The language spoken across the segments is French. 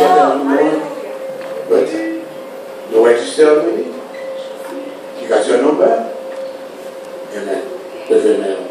tell them you know it, to tell me. You got your number? Amen. Amen.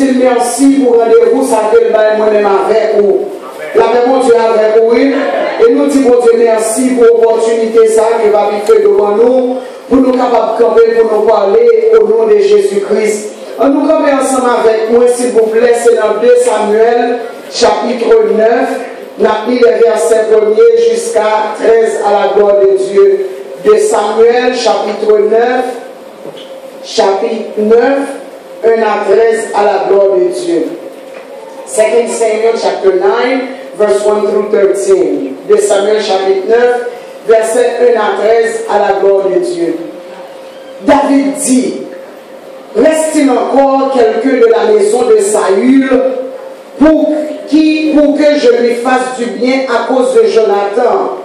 Disons merci pour rendez-vous, ça fait le moi-même avec vous. La même bon Dieu avec vous. Et nous disons bon Dieu merci pour l'opportunité ça qui va vivre devant nous, pour nous capables de camper, pour nous parler au nom de Jésus-Christ. On nous camper ensemble avec moi, s'il vous plaît, c'est dans 2 Samuel, chapitre 9. On a pris les versets 1er jusqu'à 13 à la gloire de Dieu. De Samuel, chapitre 9, chapitre 9, 1 à 13 à la gloire de Dieu. 2 Samuel, chapter 9, verse 1 through 13. De Samuel, chapitre 9, verset 1 à 13 à la gloire de Dieu. David dit, Reste-t-il encore quelqu'un de la maison de Saül pour, qui, pour que je lui fasse du bien à cause de Jonathan?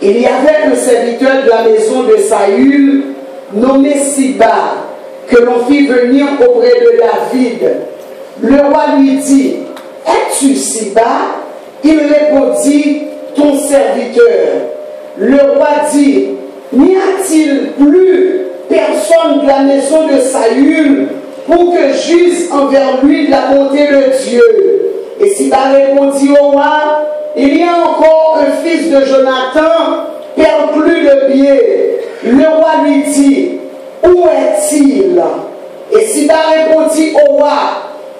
Il y avait un serviteur de la maison de Saül nommé Siba que l'on fit venir auprès de David. Le roi lui dit, Es-tu Siba Il répondit, Ton serviteur. Le roi dit, N'y a-t-il plus personne de la maison de Saül pour que j'use envers lui de la bonté de Dieu? Et Siba répondit au roi, Il y a encore un fils de Jonathan perclus de pied. Le roi lui dit, Où est-il? Et Siba répondit au roi,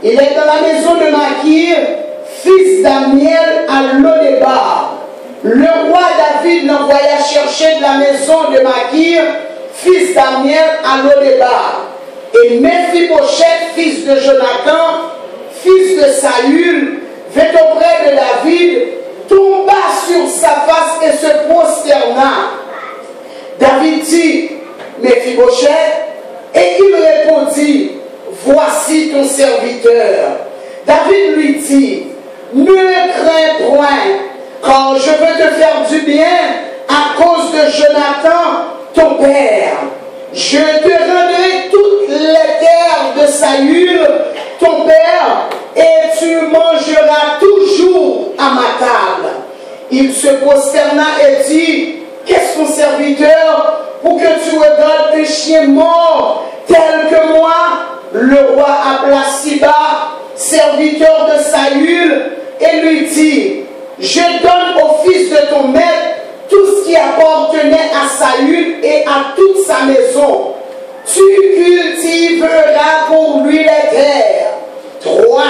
Il est dans la maison de Makir, fils d'Amiel à Lodébar. Le roi David l'envoya chercher de la maison de Makir, fils d'Amiel à Lodébar. Et Mephibosheth, fils de Jonathan, fils de Saül, vint auprès de David, tomba sur sa face et se prosterna. David dit, Mephibosheth, et il répondit, Voici ton serviteur. David lui dit, Ne crains point, car je veux te faire du bien à cause de Jonathan, ton père. Je te rendrai toutes les terres de Saül, ton père, et tu mangeras toujours à ma table. Il se prosterna et dit, Qu'est-ce ton serviteur? Pour que tu regardes tes chiens morts tels que moi Le roi appela serviteur de Saül, et lui dit, Je donne au fils de ton maître tout ce qui appartenait à Saül et à toute sa maison. Tu cultiveras pour lui les terres, toi,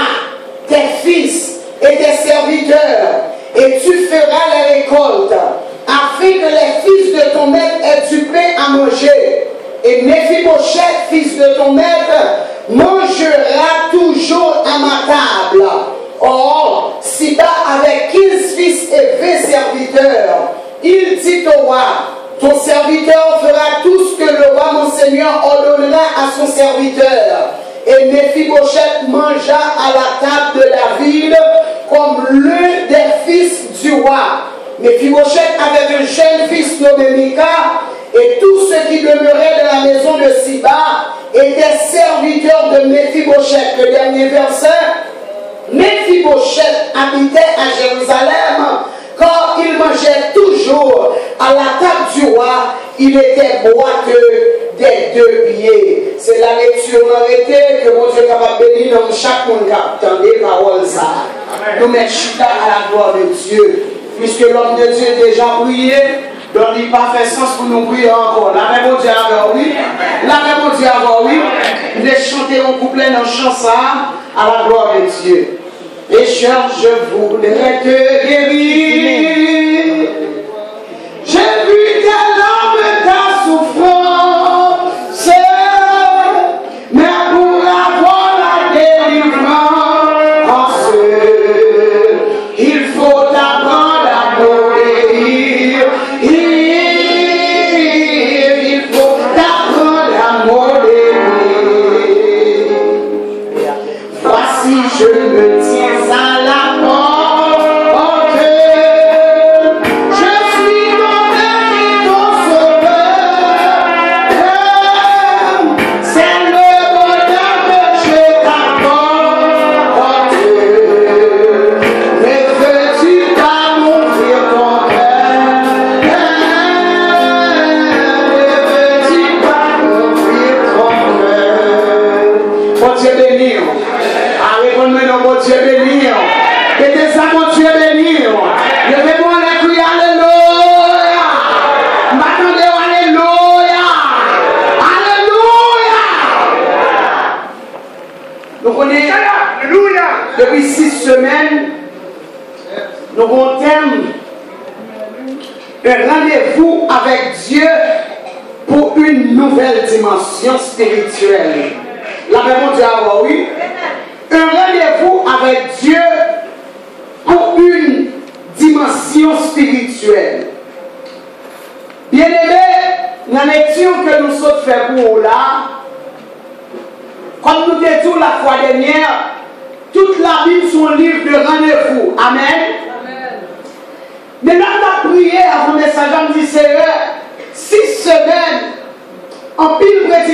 tes fils et tes serviteurs, et tu feras les récoltes, afin que les fils de ton maître aient du pain à manger. Et Mephibosheth, fils de ton maître, mangera toujours à ma table. Or, Siba avait 15 fils et 20 serviteurs. Il dit au roi, ton serviteur fera tout ce que le roi mon Seigneur ordonnera à son serviteur. Et Mephibosheth mangea à la table de David comme l'un des fils du roi. Mais avait un jeune fils nommé et tous ceux qui demeuraient dans la maison de Siba étaient serviteurs de Méphibosheth. Le dernier verset, Méphibosheth habitait à Jérusalem, car il mangeait toujours à la table du roi, il était boiteux des deux pieds. C'est la lecture arrêtée que mon Dieu capable bénir dans chaque monde qui a entendu parole. Nous mettons à la gloire de Dieu puisque l'homme de Dieu est déjà prié, donc il n'a pas fait sens pour nous prier encore. La même Dieu avant oui, la même Dieu avant oui, les chanter en couplet dans chanson à la gloire de Dieu. Et cher, je voudrais te guérir. J'ai vu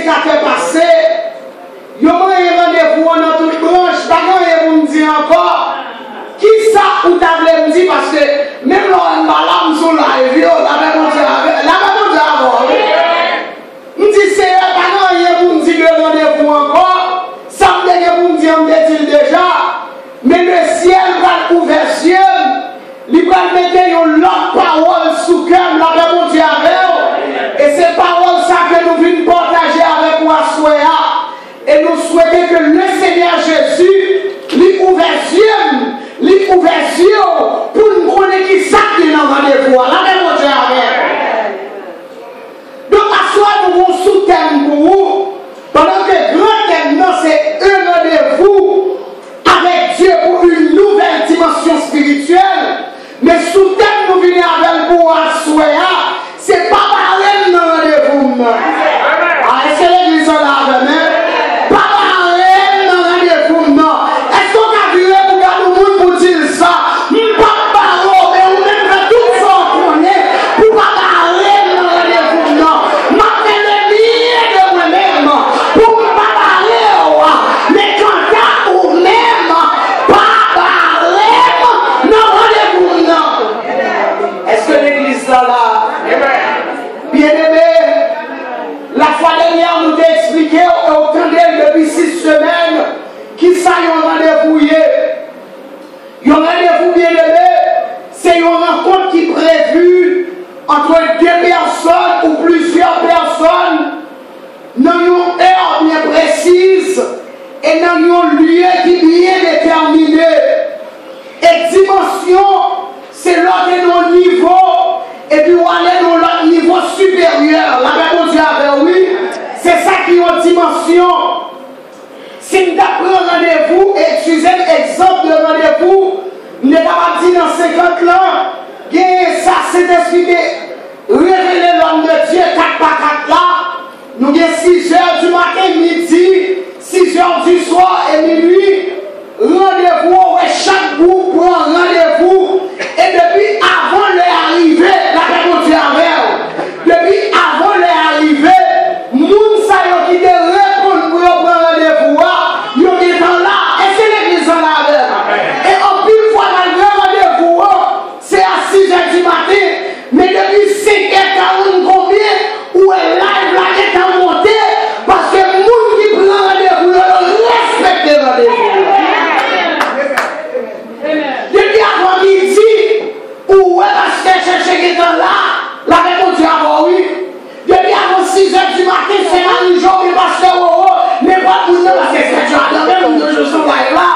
ka fe pase, yo man e randevou an an tout kranj, bagan e moun di ankor, ki sa ou ta vle mdi, paske, men lò an balam sou la, e vyo, la men, Amen. dimensyon. Si nou ta pran randevou, eksuizen ekzop de randevou, nou ta pa di nan 50 lan, gen sa se despite, revele l'an de Diyo kak pa kak la, nou gen 6 jèr du maten midi, 6 jèr du soir et minuit, randevou, wè chak bou pran randevou, et depi avan lè arrivé, la pe kon tu avè, 这是转的，那女就是伪了。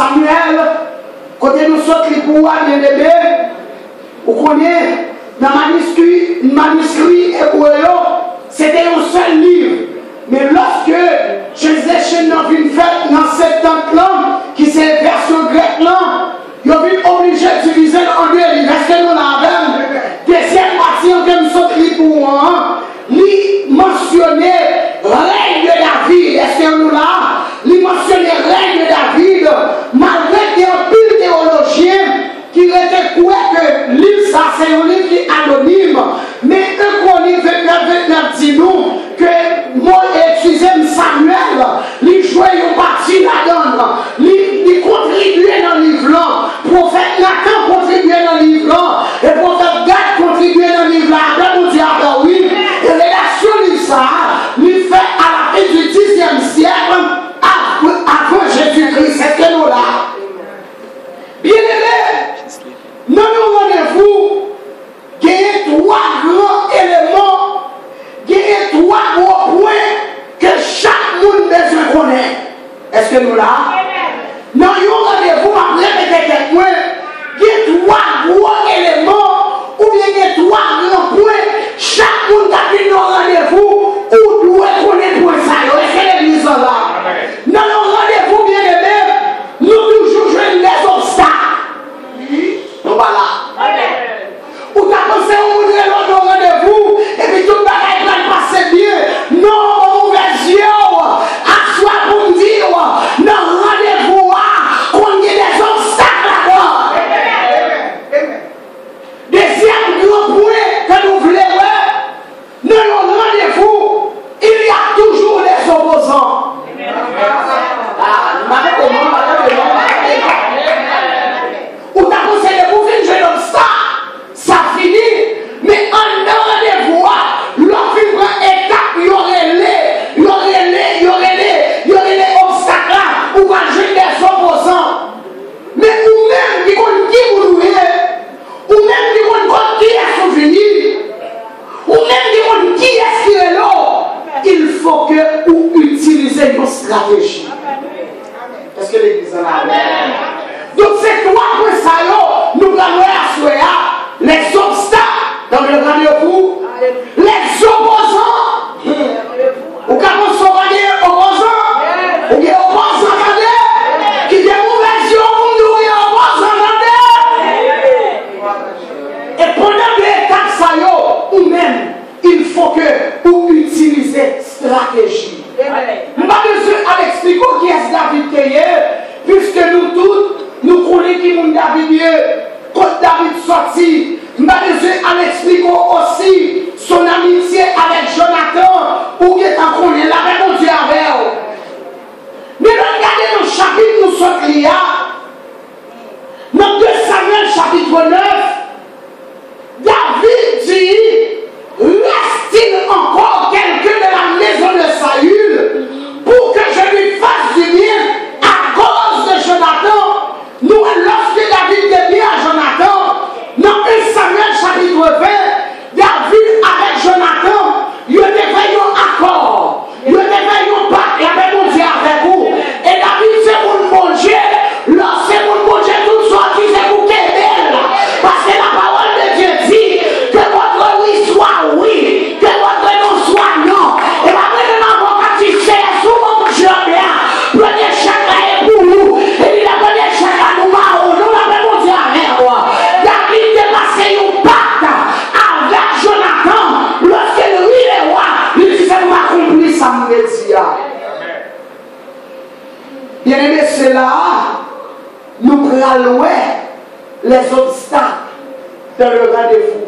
Samuel, kote nou sot li kouwa de bebe, ou konen nan manuskri, manuskri ebwe yo, se de yon sel liv. Men loske Jezeshen nan vin fèt nan septant lan, ki se versyon grek lan, yo vin oblige utilize an de li, reske nou nan avèm, desèm pati an kem sot li pou an, li mensyonè rey de la vi, reske nou la, ça c'est un livre qui est anonyme, mais eux qu'on y 29 29 dit nous que moi utilisé Samuel, il jouait une partie là-dedans, il contribuait dans le livre là, prophète Nathan contribuait dans le livre là, et prophète Gad contribuait dans le livre là, après mon Dieu, oui, et rédaction de ça, il fait à la fin du 10e siècle, avant Jésus-Christ, que nous là. Bien aimé, nan nou ranevou, genye 3 gran eleman, genye 3 gran pouen, ke chak moun bezwe konen. Eske nou la? Nan yon ranevou, ma premete ket mwen, genye 3 gran eleman, ou genye 3 gran pouen, chak moun ta Et pendant que l'étape ça yo, ou même, il faut que vous utilisez stratégie. Nous pas besoin d'expliquer qui est David Théier, puisque nous tous, nous connaissons qui est David quand David sorti, nous pas besoin d'expliquer aussi son amitié avec Jonathan, ou qui est en connaît la réponse Dieu avec. Mais regardez le chapitre nous sommes là, dans 2 Samuel chapitre 9, live les obstacles dans le rendez-vous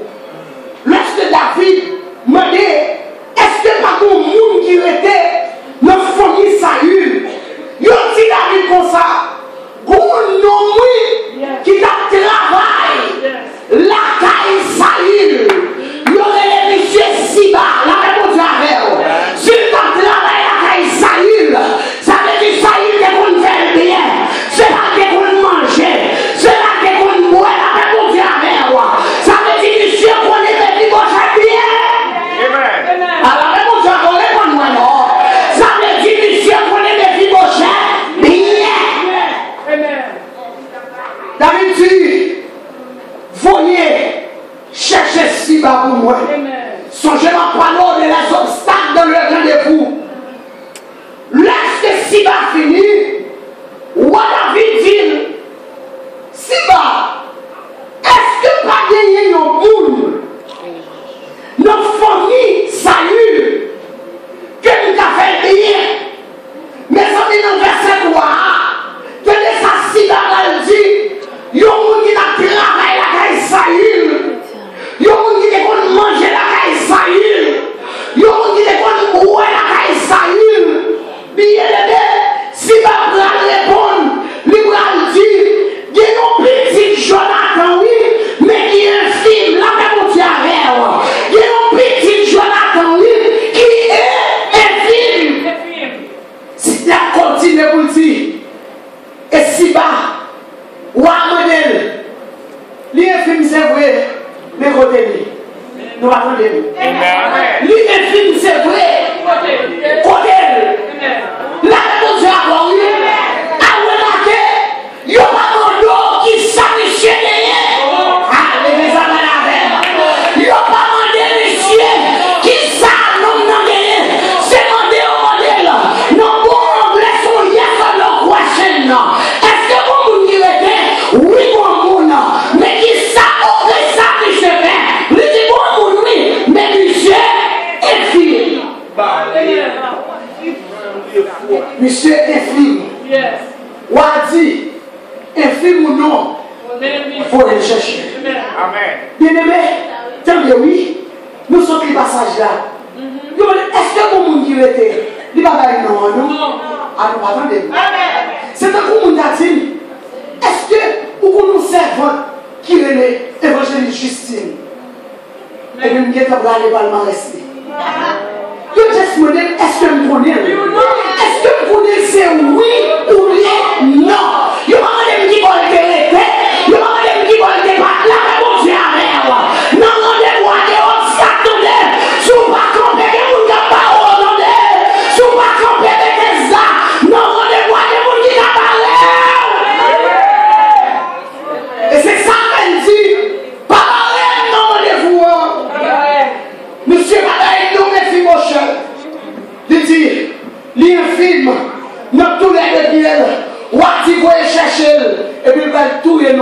est-ce que vous connaissez Est-ce que vous connaissez oui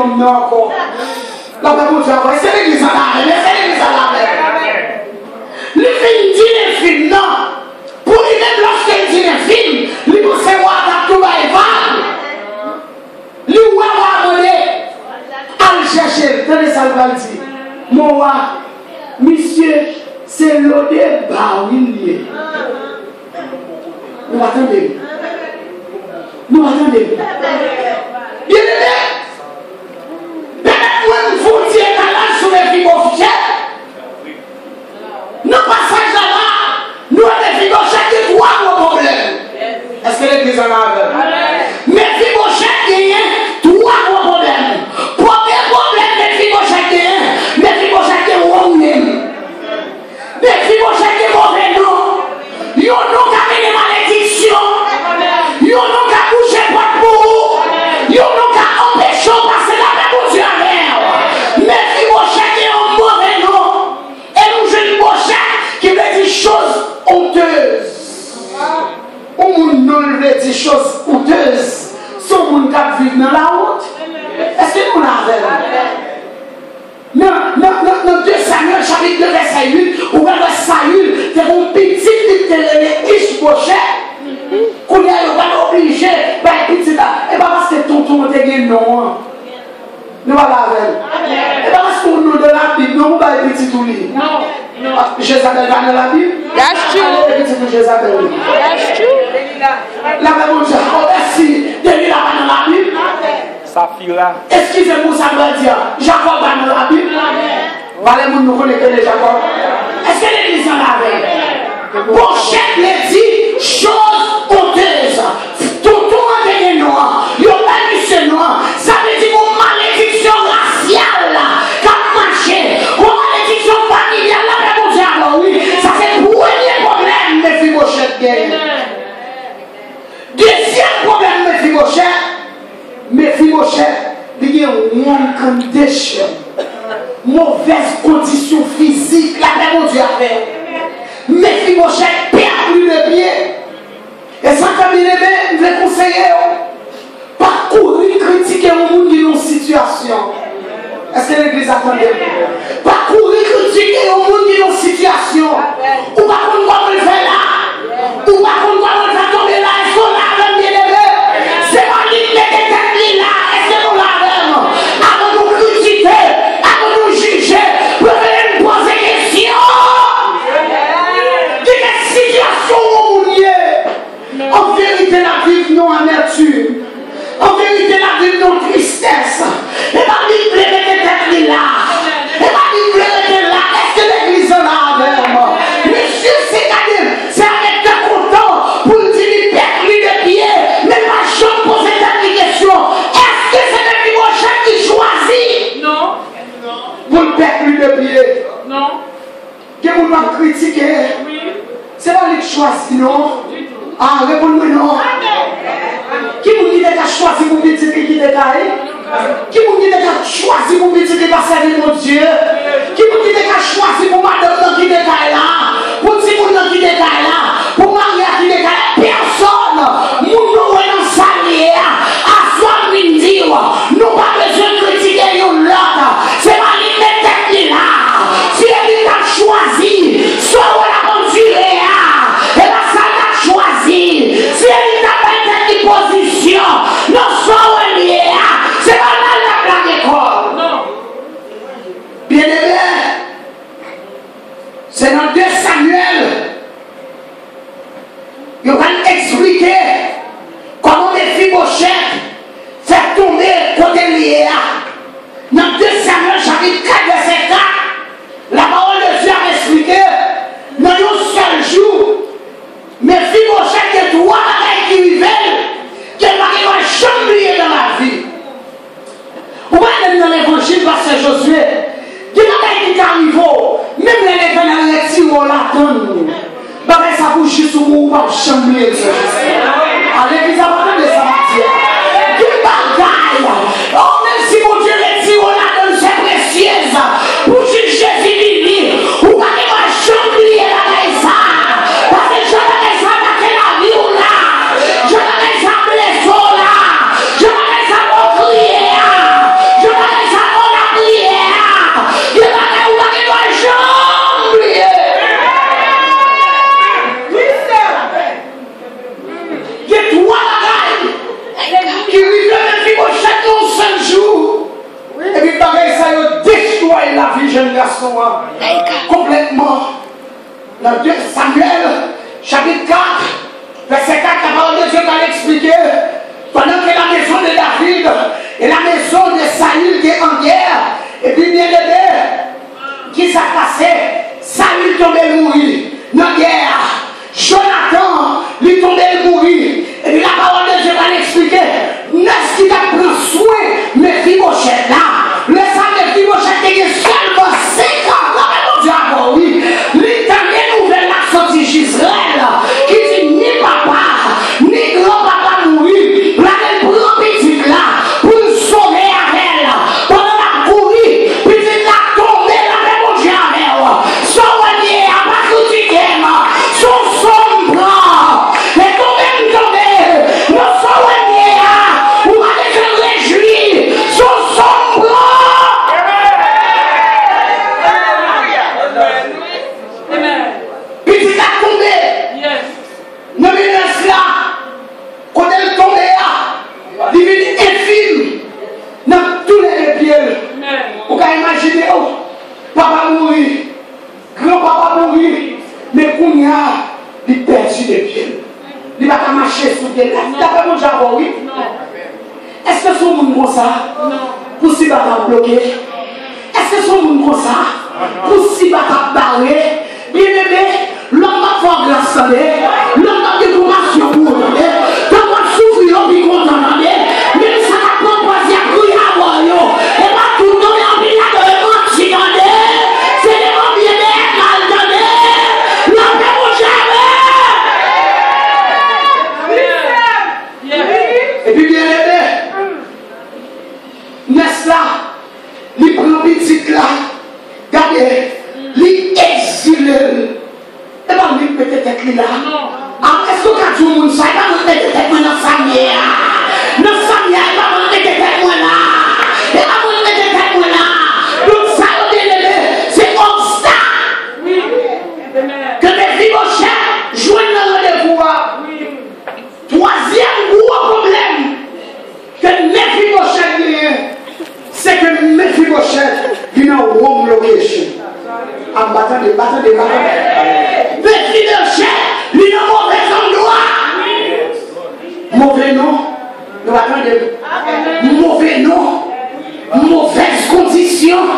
yon mèrko. La pe moun javre, se li li zanare, le se li li zanare. Li fin di ne fin nan, pou li ne bloske di ne fin, li pou se wak atou ba evan. Li wak amone, al chèche, tene salvanti, moun wak, misye, se lode ba winye. Nou atende. Nou atende. Yene de! moun fouti e kalan sou le figo fichè. Nou pasaj la la, nou e le figo chè ki dwa moun problem. Eske le pizan la chos koutez sou moun kap viv nan la wot eske moun avèl nan 2 Samuel chapit 2 verset 8 ou wè wè Sayul te kon pitit li te lè ish pochè kounè yo wè oblijè bè pitit la e ba paske tonton te gen nou an nou wè la avèl e ba paske moun nou de la bib nou wè pitit ou li nou No, Jezabel ba nan la Bib? That's true. Ane debiti pou Jezabel ou? That's true. La mè moun jè, obesi, Delila ba nan la Bib? Safira. Eskize mou sa mè diya, Jacob ba nan la Bib? Balè moun nou konen kene Jacob? Eske Delisa la vey? Pochèk lè di, chòz oteza. Mephibosheth, li gen one condition. Mouvez kondisyon fizik, la mè moun di apè. Mephibosheth, perdu de bie. E sa kamine mè, mwen konseye yo. Oh. Pa kouri kritike moun di nou situasyon. Eske l'Eglise atende? Pa kouri kritike moun di nou situasyon. Ou pa kon kon mwen fè la. Ou pa kon pour le perdre lui de pied Non. Que vous m'avez critiqué. Oui. C'est pas lui qui choisit, non? Du tout. Ah, réponds-moi non? Qui vous dit qu'à choisir pour petit qui te caille Qui vous dit qu'à choisir pour qui va servir mon Dieu? Qui vous dit qu'à choisir pour madame qui te caille là Pour petit monde qui te caille là Pour Maria qui te caille Personne jeune garçon. Complètement. Dans 2 Samuel, chapitre 4, verset 4, la parole de Dieu va l'expliquer. Pendant que la maison de David et la maison de Saül qui est en guerre, et puis bien aimé, qui s'est passé, Saül tombé mourir dans la guerre. Jonathan, lui tombé mourir. Et puis la parole de Dieu va l'expliquer. N'est-ce qui t'a pris soin, mes filles là? Dessus des pieds. Il va pas marcher sous des lèvres. D'après mon Dieu, oui? Est-ce que son monde comme ça? Pour si va bloquer. Est-ce que son monde comme ça? Pour si va barrer. Bien aimé, l'homme va faire grâce mette tek li la. Apre sou ka djou moun sa, e pa moun mette tek mwen nan famye ya. Nan famye ya, e pa moun mette tek mwen la. E pa moun mette tek mwen la. Loun sa yo denele, se obsta. Ke de riboche, jwen nan radevou a. Troasyem gwo problem, ke ne riboche diye, se ke ne riboche, di nan wrong location. Am batan de, batan de, batan de. vesti de chèk, li yon mouve son doa. Mouve nou, nou akande, mouve nou, mouve kondisyon,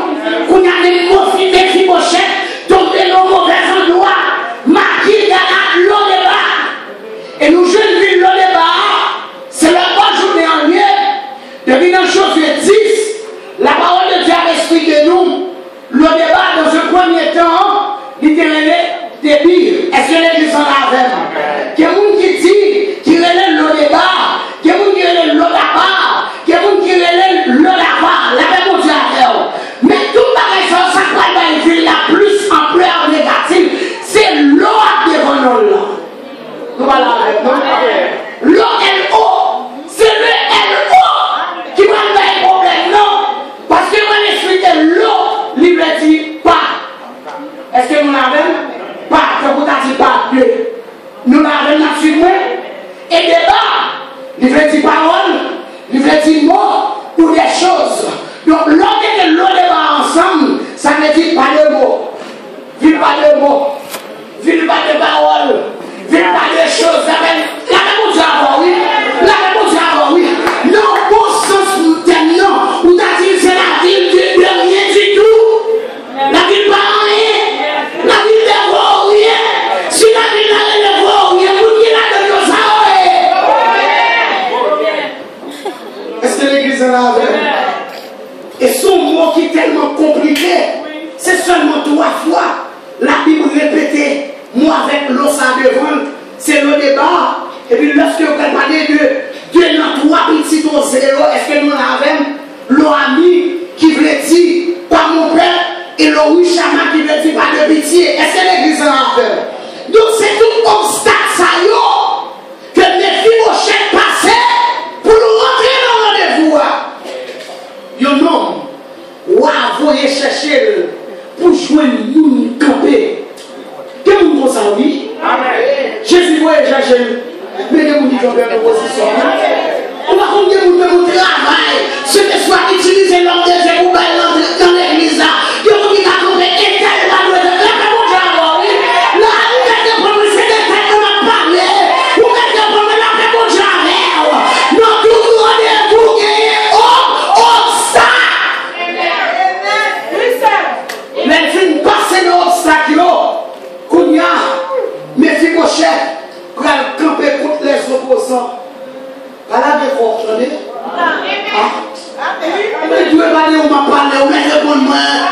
Est Et son mot qui est tellement compliqué, c'est seulement trois fois. La Bible répétée, moi avec l'eau ça devant, c'est le débat. Et puis lorsque vous parlez de Dieu dans trois petits au zéro, est-ce que nous avons l'eau ami qui veut dire pas mon père et l'eau chama qui veut dire pas de pitié. Est-ce que l'église est là avec Donc c'est tout obstacle ça yo, que mes filles vont passer pour nous rentrer dans le rendez-vous. Yo non, ou envoyer chercher pour jouer nous camper. Que vous vous savez Jésus voyait chercher, mais que vous dites en position. On va de l'homme de Dieu pale ou pa pale ou men repon mwen.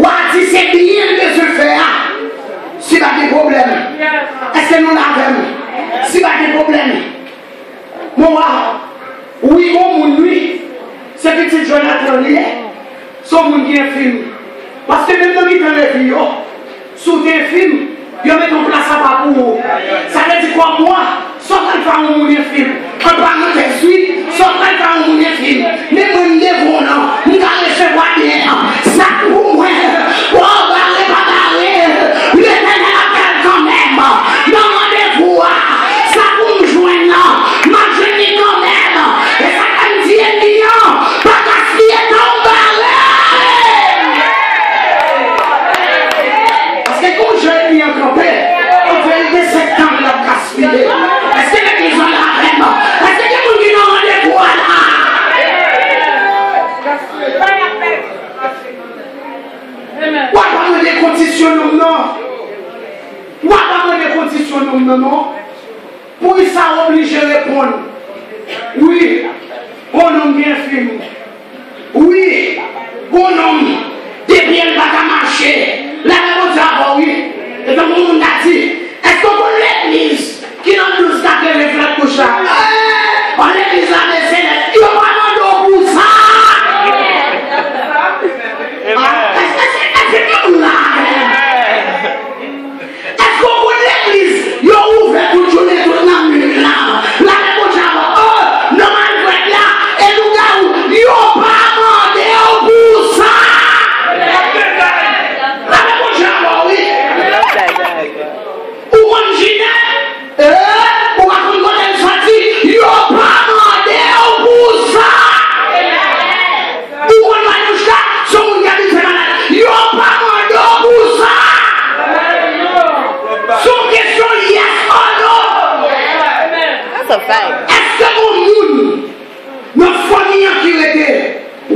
Wati se biye mbe se fè ya. Si ba de problem. Eske nou la vèm. Si ba de problem. Mou a. Oui ou moun lui. Se piti Jonathan li. So moun gen film. Paske mèm nan mi pren le vi yo. Sou gen film. Yo mè ton plasa pa pou yo. Sa lè di kwa mwa. So kan fè ou moun gen film. An pa moun te suite. So kan fè ou moun gen film. Mè moun gen vonan. Mou ka reche wak gen. Sa kou.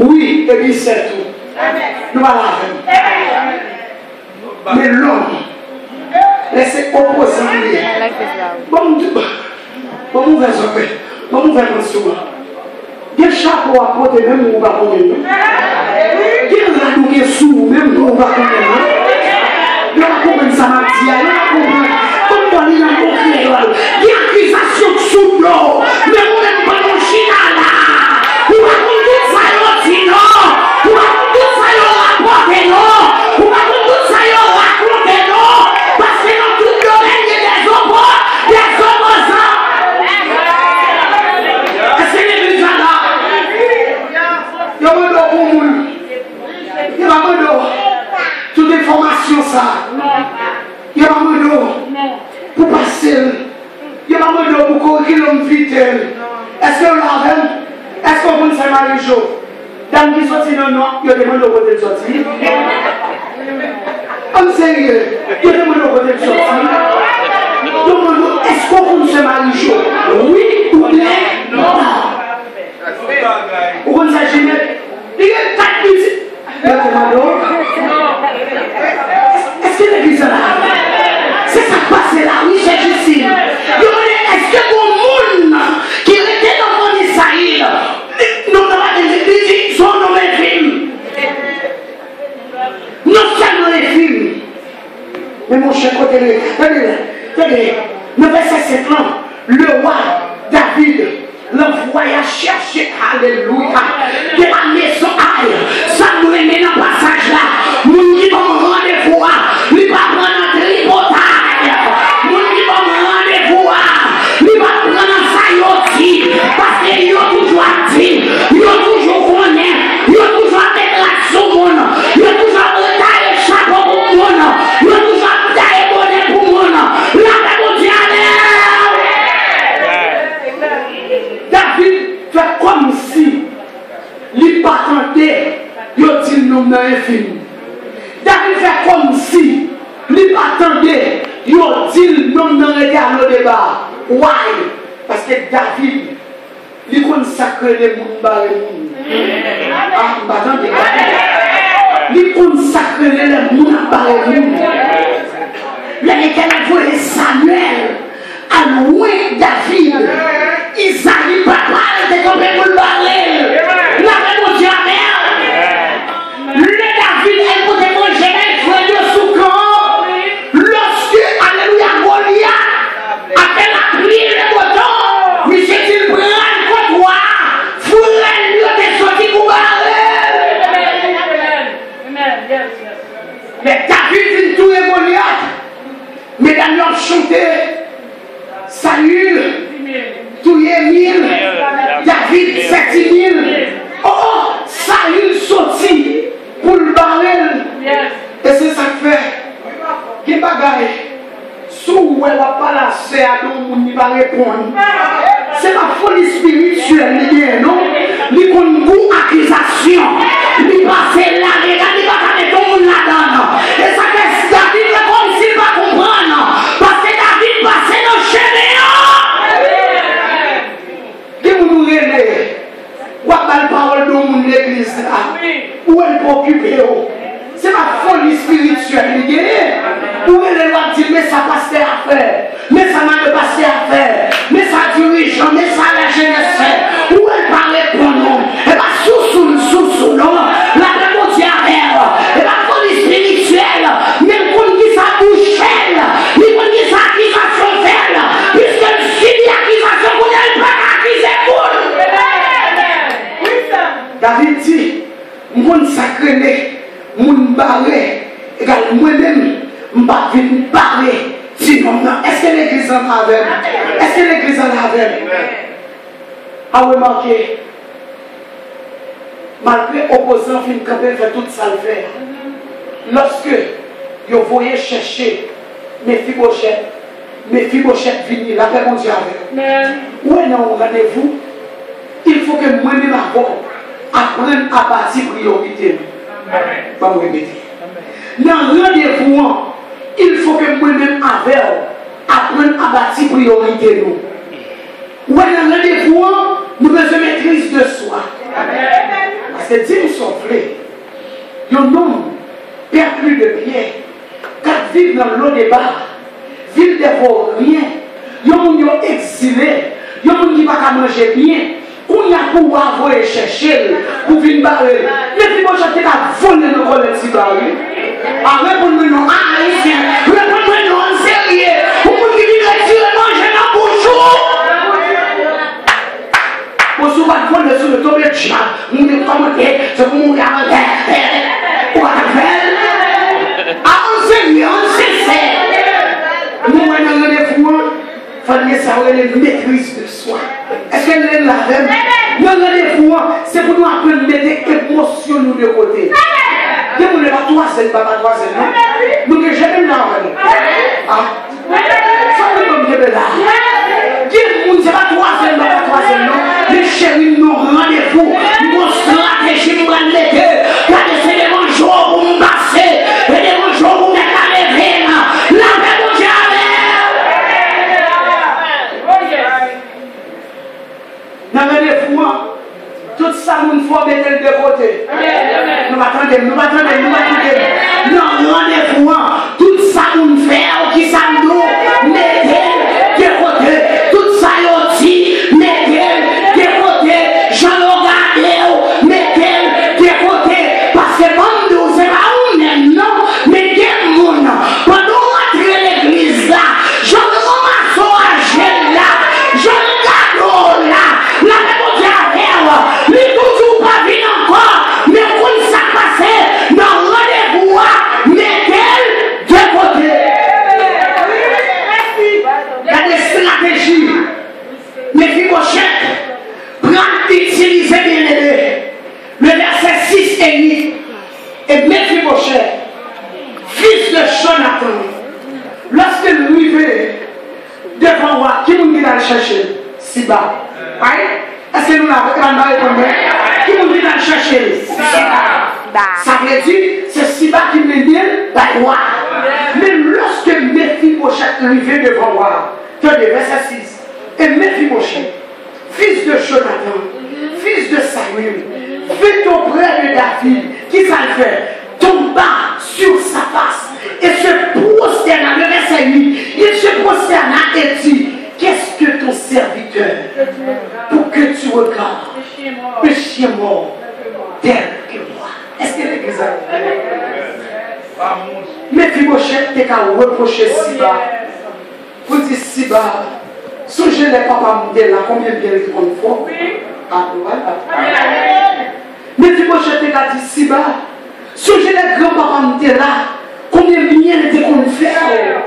Oui, et puis c'est tout. Nous allons Mais l'homme, laissez opposer Bon, bon, mauvais sommeil, bon, mauvais pensement. Gen chapo apote men mou ba konen men. Gen radou gen sou men mou ba konen men. Yo la konen sa matia, yo la konen. Kon doni la konen. Gen akizasyon sou do. Men mou Aksyon sa. Yon pa mwen do. Pou pasel Yon pa mwen do pou koril om vitel Eske yon laven Eske yon moun seman yon jo? Dan ki soti nan nan Yon deman do kote soti. An serye Yon deman do kote soti. Yon moun do eske yon moun seman yon jo? Oui ou ble Non? Ou kon sa jine? Yon tak biti Yon deman do? Est-ce que l'église est là? C'est ça qui oui, c'est. Je me dis, est-ce que mon monde qui était dans mon Israël, nous avons des églises, sont dans les films? Non seulement les films, mais mon cher côté, le verset 7 là, le roi David l'envoya chercher, alléluia, krele moun bare moun. Ah, badan de gade. Li kon sa krele moun bare moun. Le eken avore Samuel anwe David. Isari papal te kompe moun bare. Égal moi-même, je ne vais pas parler. Sinon, non. Est-ce que l'église en a avec Est-ce que l'église en a avec A remarqué, malgré opposant fin camper fait tout ça le faire. Lorsque vous voyez chercher mes fibochettes, mes fibochettes venir, la paix mon Dieu avec. Où est non rendez-vous Il faut que moi-même avant apprenne à partir priorité. Pas me répéter. nan randevou an, il fò ke mwen men avèl apren abati priorite nou. Wè nan randevou an, nou bezè mètris de swa. Aske di nou son vle, yon nou perplu de piè, kat viv nan lò de bar, viv devò rien, yon moun yo exilè, yon moun ki baka manje bien, Koun ya pou wavoye chèchèl, pou vin barel. Mè ti mò chate la volen nou konen si bari. A repon mè nou an haisyen, repon mè nou an serye. Ou moun ki vin retire manje nan boujou. Mò sou bat konen sou le tobe tchak, moun de komode, se pou moun yavande, ou an apel. A an serye, an serye. Il fallait savoir les maîtrise de soi. Est-ce qu'elle est là même Non, rendez-vous, c'est pour nous apprendre à mettre émotion nous de côté. Vous ne pas toi, c'est pas toi, c'est non. Nous que j'aime là, Ah. Ça comme là. Dieu, c'est pas toi, c'est pas toi, c'est non. Les chéris, nous rendez-vous. Nous répondu Qui nous dit d'aller chercher? Siba Ça veut dire, c'est Siba qui me dit, bah, moi. Mais lorsque Mephibosheth arrivait devant moi, tenez, verset 6, et Mephibosheth, fils de Jonathan, fils de Samuel, vit auprès de David, qui ça le fait Tomba sur sa face et se prosterna, le verset 8, il se prosterna et dit, qu'est-ce que ton serviteur, pour que tu regardes, péché mort, tel que moi. Est-ce que l'église a mais Fibochette, t'es qu'à reprocher Siba. Vous dites Siba, songez les papas monter là, combien de bien ils font fort? Ah, voilà. Mais Fibochette, t'es qu'à dire Siba, songez les grands-papas monter là, combien de bien ils font faire?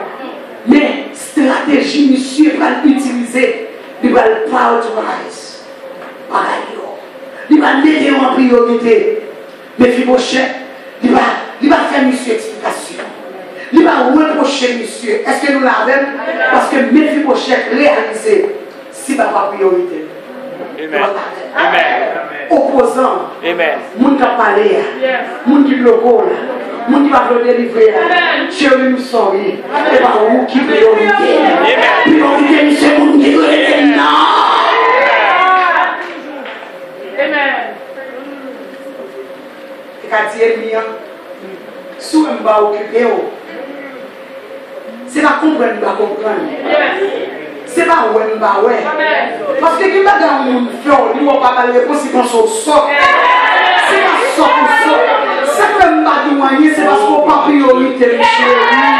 Mais stratégie, monsieur, va l'utiliser. Il va le prioritize. Pareil. Il va mettre en priorité. Mais il va, il va faire monsieur explication. Il va reprocher monsieur. Est-ce que nous l'avons? Parce que Mephibosheth réalisé si va pas priorité. Amen. Amen. Opposant. Amen. Moun qui a parlé, moun qui bloqué, moun ki va vle delivre Che ou nou sori E pa ou ki priorite Priorite ni se moun ki vle nan Amen non. E ka diye mi an Sou mba okipe yo. Se pa kompren mba kompren. Se pa wè mba wè Paske ki mba dan moun fyo Ni wap apal repos si kon sou sok Se pa sok ou sok Nobody wants to see us go papi or meet them.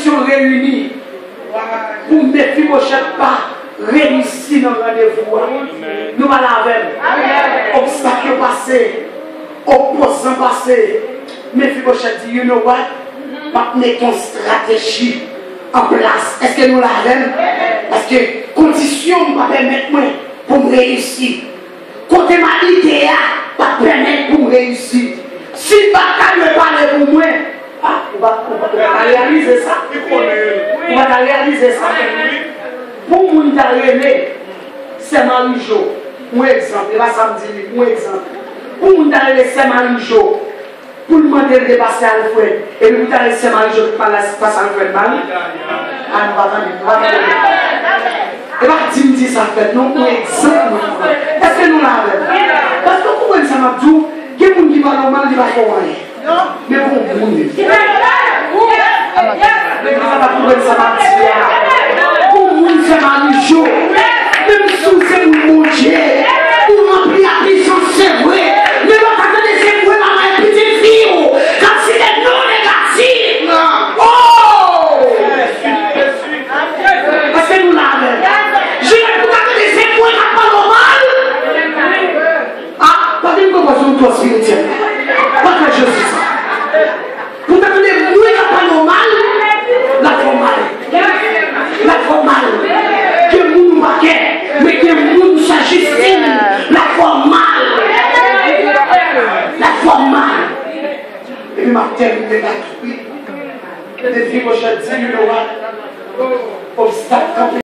conditions réunies pour ne Fibochette pas réussir dans le rendez-vous. Nous allons avec. Obstacle passé, opposant passé. Mais Fibochette dit, you know what? Mm-hmm. Maintenant, ton stratégie en place. Est-ce que nous l'avons? Parce que condition ne permettre pas pour réussir. Côté ma idée, pas permettre pour réussir. Si pas ne parle pour moi, va, réaliser ça. On va réaliser ça. Pour mon aimé, c'est Marie-Jo. Mon exemple, là, samedi, mon exemple. Pour mon aimé, c'est Marie-Jo. Pour demander de passer à Alfred. Et le aimé, c'est Marie-Jo qui parle à Alfred. Ah, nous nous. Et pas ça fait, non, exemple. Est-ce que nous l'avons? Parce que vous comprenez ça, m'a dit, il qui Mwen kon kouni. Mwen kon apouven sa matia. Kon moun se manijou. Mwen sou se moun mouje. Ou moun pli api son se vwe. Mwen wak akade se vwe nan mwen piti fiyo. Kansi de nou negatif. Oh! Pase nou la ve. Je ne pou akade se vwe nan pan roman. A, pade mwen kon wazon to asfiri. Vous devenez nous la panormal, la formale. La formale. Que vous nous marquez, mais que vous nous s'agissez. La formale. La formale. Et m'a terminé la suite. Des filles, mon châtier, le roi. Obstacle